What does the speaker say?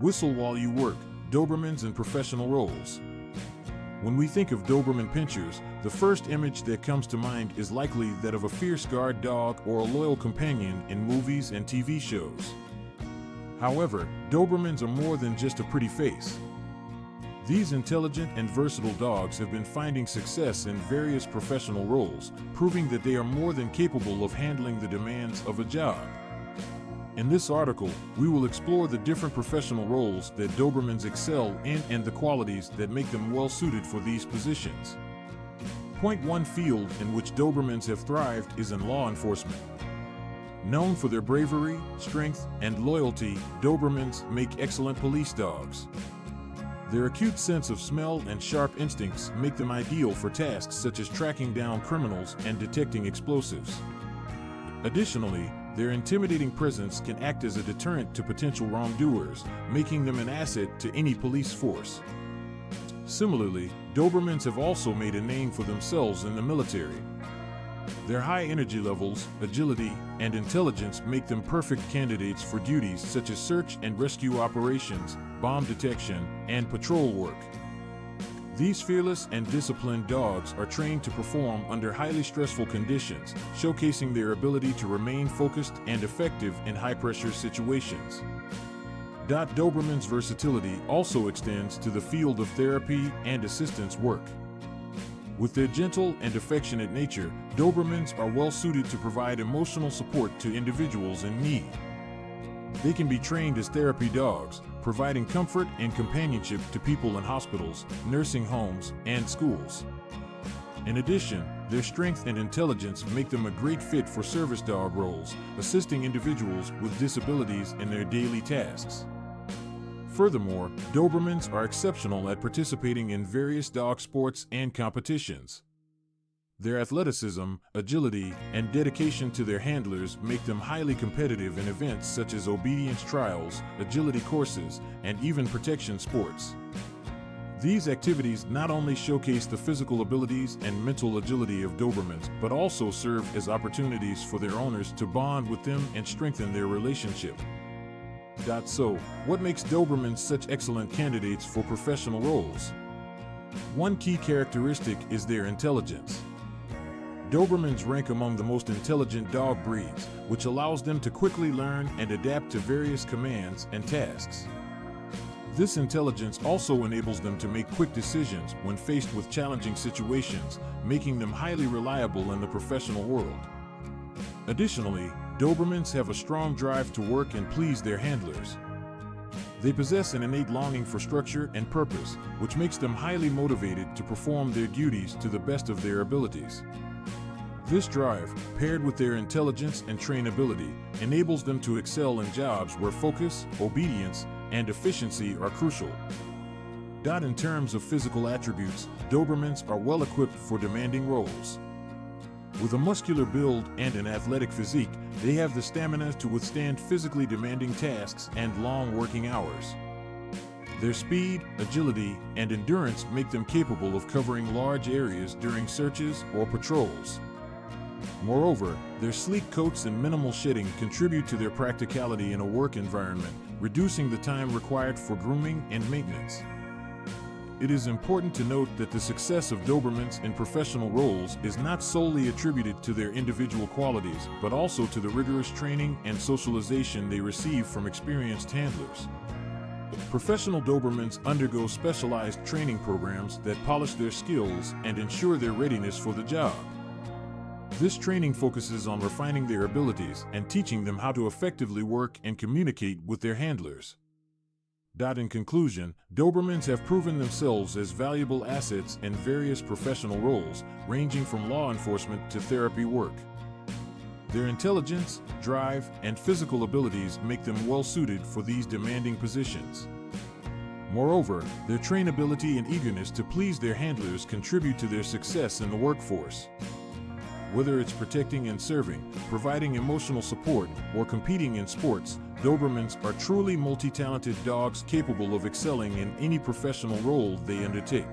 Whistle while you work, Dobermans and professional roles. When we think of Doberman pinschers, the first image that comes to mind is likely that of a fierce guard dog or a loyal companion in movies and TV shows. However, Dobermans are more than just a pretty face. These intelligent and versatile dogs have been finding success in various professional roles, proving that they are more than capable of handling the demands of a job. In this article, we will explore the different professional roles that Dobermans excel in and the qualities that make them well suited for these positions. Point one field in which Dobermans have thrived is in law enforcement. Known for their bravery, strength, and loyalty, Dobermans make excellent police dogs. Their acute sense of smell and sharp instincts make them ideal for tasks such as tracking down criminals and detecting explosives. Additionally, their intimidating presence can act as a deterrent to potential wrongdoers, making them an asset to any police force. Similarly, Dobermans have also made a name for themselves in the military. Their high energy levels, agility, and intelligence make them perfect candidates for duties such as search and rescue operations, bomb detection, and patrol work. These fearless and disciplined dogs are trained to perform under highly stressful conditions, showcasing their ability to remain focused and effective in high-pressure situations. Doberman's versatility also extends to the field of therapy and assistance work. With their gentle and affectionate nature, Dobermans are well suited to provide emotional support to individuals in need. They can be trained as therapy dogs, providing comfort and companionship to people in hospitals, nursing homes, and schools. In addition, their strength and intelligence make them a great fit for service dog roles, assisting individuals with disabilities in their daily tasks. Furthermore, Dobermans are exceptional at participating in various dog sports and competitions. Their athleticism, agility, and dedication to their handlers make them highly competitive in events such as obedience trials, agility courses, and even protection sports. These activities not only showcase the physical abilities and mental agility of Dobermans, but also serve as opportunities for their owners to bond with them and strengthen their relationship. So, what makes Dobermans such excellent candidates for professional roles? One key characteristic is their intelligence. Dobermans rank among the most intelligent dog breeds, which allows them to quickly learn and adapt to various commands and tasks. This intelligence also enables them to make quick decisions when faced with challenging situations, making them highly reliable in the professional world. Additionally, Dobermans have a strong drive to work and please their handlers. They possess an innate longing for structure and purpose, which makes them highly motivated to perform their duties to the best of their abilities. This drive, paired with their intelligence and trainability, enables them to excel in jobs where focus, obedience, and efficiency are crucial. Dot in terms of physical attributes, Dobermans are well equipped for demanding roles. With a muscular build and an athletic physique, they have the stamina to withstand physically demanding tasks and long working hours. Their speed, agility, and endurance make them capable of covering large areas during searches or patrols. Moreover, their sleek coats and minimal shedding contribute to their practicality in a work environment, reducing the time required for grooming and maintenance. It is important to note that the success of Dobermans in professional roles is not solely attributed to their individual qualities, but also to the rigorous training and socialization they receive from experienced handlers. Professional Dobermans undergo specialized training programs that polish their skills and ensure their readiness for the job. This training focuses on refining their abilities and teaching them how to effectively work and communicate with their handlers. In conclusion, Dobermans have proven themselves as valuable assets in various professional roles, ranging from law enforcement to therapy work. Their intelligence, drive, and physical abilities make them well suited for these demanding positions. Moreover, their trainability and eagerness to please their handlers contribute to their success in the workforce. Whether it's protecting and serving, providing emotional support, or competing in sports, Dobermans are truly multi-talented dogs capable of excelling in any professional role they undertake.